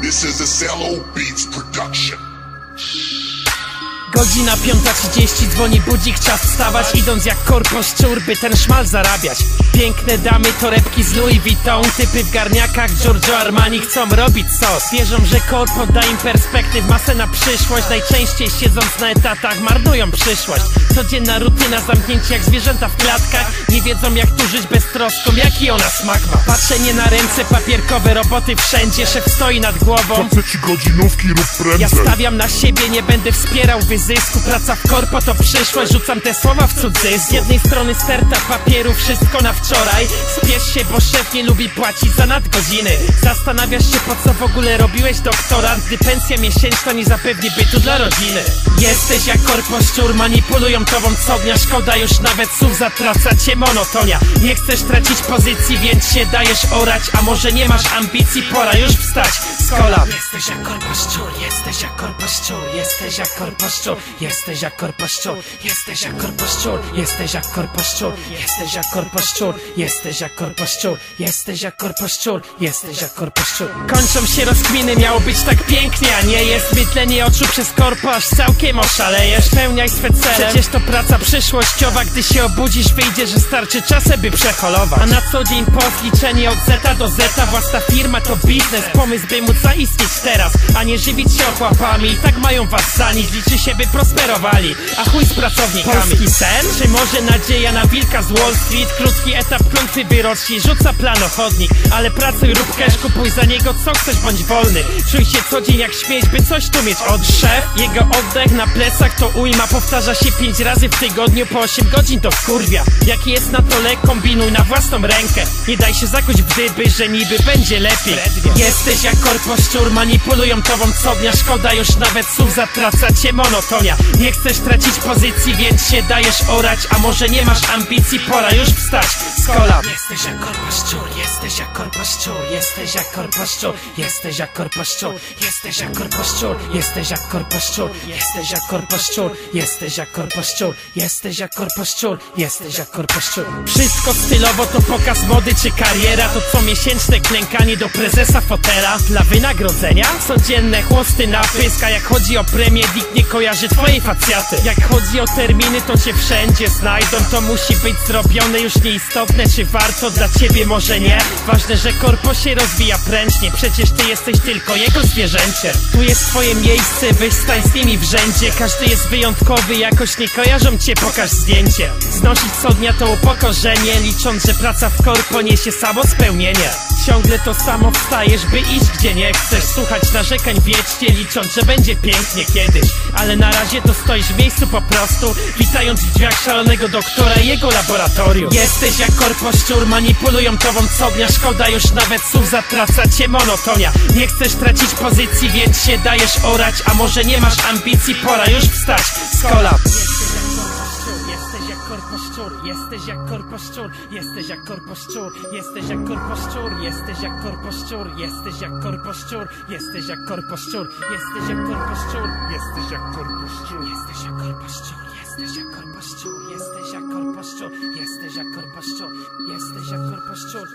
This is a Cello Beats production. Godzina 5.30 dzwoni budzik, czas wstawać Idąc jak korpo szczur, by ten szmal zarabiać. Piękne damy, torebki z Louis Vuitton Typy w garniakach Giorgio Armani chcą robić sos. Wierzą, że korpo da im perspektyw, masę na przyszłość. Najczęściej siedząc na etatach marnują przyszłość. Codzienna rutyna, zamknięci jak zwierzęta w klatkach. Nie wiedzą jak tu żyć beztroską, jaki ona smak ma. Patrzenie na ręce, papierkowe roboty wszędzie Szef stoi nad głową. Chcę ci godzinówki rób ja prędzej. stawiam na siebie, nie będę wspierał wyzysku Praca w korpo to przyszłość, rzucam te słowa w cudzysłów Z jednej strony sterta papieru, wszystko na wczoraj. Spiesz się, bo szef nie lubi płacić za nadgodziny. Zastanawiasz się po co w ogóle robiłeś doktorat Gdy pensja miesięczna nie zapewni bytu dla rodziny. Jesteś jak korpo szczur, manipulują tobą co dnia Szkoda już nawet słów, zatraca cię monotonia. Nie chcesz tracić pozycji, więc się dajesz orać A może nie masz ambicji, pora już wstać. Z kolan. Jesteś jak korpo szczur, jak korpo szczur Jesteś jak korpo szczur, jesteś jak korpo szczur Jesteś jak korpo szczur, jesteś jak korpo szczur Jesteś jak korpo szczur, jesteś jak korpo szczur Jesteś jak korpo szczur, jesteś jak korpo szczur Kończą się rozkminy, miało być tak pięknie, a nie jest Mydlenie oczu przez korpo, aż całkiem oszalejesz Spełniaj swe cele, przecież to praca przyszłościowa Gdy się obudzisz, wyjdzie, że starczy czasem, by przeholować. A na co dzień post, liczenie od zeta do zeta Własna firma to biznes, pomysł by móc zaistnieć teraz A nie żywić się ochłapami, i tak mają was Liczy się, by prosperowali, a chuj z pracownikami. Polski sen? Czy może nadzieja na wilka z Wall Street? Krótki etap klątwy wyroczni, rzuca plan ochotnik Ale pracuj, rób cash, kupuj za niego co chcesz, bądź wolny. Czuj się co dzień jak śmieć, by coś tu mieć. Od szef Jego oddech na plecach to ujma. Powtarza się pięć razy w tygodniu, po 8 godzin to wkurwia. Jaki jest na to lek, kombinuj na własną rękę. Nie daj się zakuć w dyby, że niby będzie lepiej. Jesteś jak korpo szczur, manipulują tobą co dnia Szkoda już nawet słów, zatraca cię monotonia Nie chcesz tracić pozycji, więc się dajesz orać A może nie masz ambicji, pora już wstać z kolan Jesteś jak korpo szczur, jesteś jak korpo szczur Jesteś jak korpo szczur, jesteś jak korpo szczur Jesteś jak korpo szczur, jesteś jak korpo szczur Jesteś jak korpo szczur, jesteś jak korpo szczur Jesteś jak korpo szczur, jesteś jak korpo szczur Wszystko stylowo to pokaz mody czy kariera To co miesięczne klękanie do prezesa fotela Dla wynagrodzenia codzienne chłosty na pysk A jak chodzi o premię, nikt nie kojarzy twojej facjaty. Jak chodzi o terminy, to cię wszędzie znajdą. To musi być zrobione już nieistotne Czy warto dla ciebie, może nie. Ważne, że korpo się rozwija prężnie. Przecież ty jesteś tylko jego zwierzęciem. Tu jest twoje miejsce, wystań z nimi w rzędzie. Każdy jest wyjątkowy, jakoś nie kojarzą cię, pokaż zdjęcie. Znosić co dnia to upokorzenie Licząc, że praca w korpo niesie samo spełnienie Ciągle to samo wstajesz, by iść gdzie nie chcesz. Słuchać narzekań wiecznie, licząc, że będzie pięknie kiedyś. Ale na razie to stoisz w miejscu po prostu Witając w drzwiach szalonego doktora jego laboratorium. Jesteś jak korpo szczur, manipulują tobą co dnia Szkoda już nawet słów, zatraca cię monotonia. Nie chcesz tracić pozycji, więc się dajesz orać A może nie masz ambicji, pora już wstać z jesteś jak korpo szczur, jesteś jak korpo szczur, jesteś jak korpo szczur, jesteś jak korpo szczur, jesteś jak korpo szczur, jesteś jak korpo szczur, jesteś jak korpo szczur, jesteś jak korpo szczur, jesteś jak korpo szczur, jesteś jak korpo szczur, jesteś jak korpo szczur, jesteś jak korpo szczur, jesteś jak korpo szczur.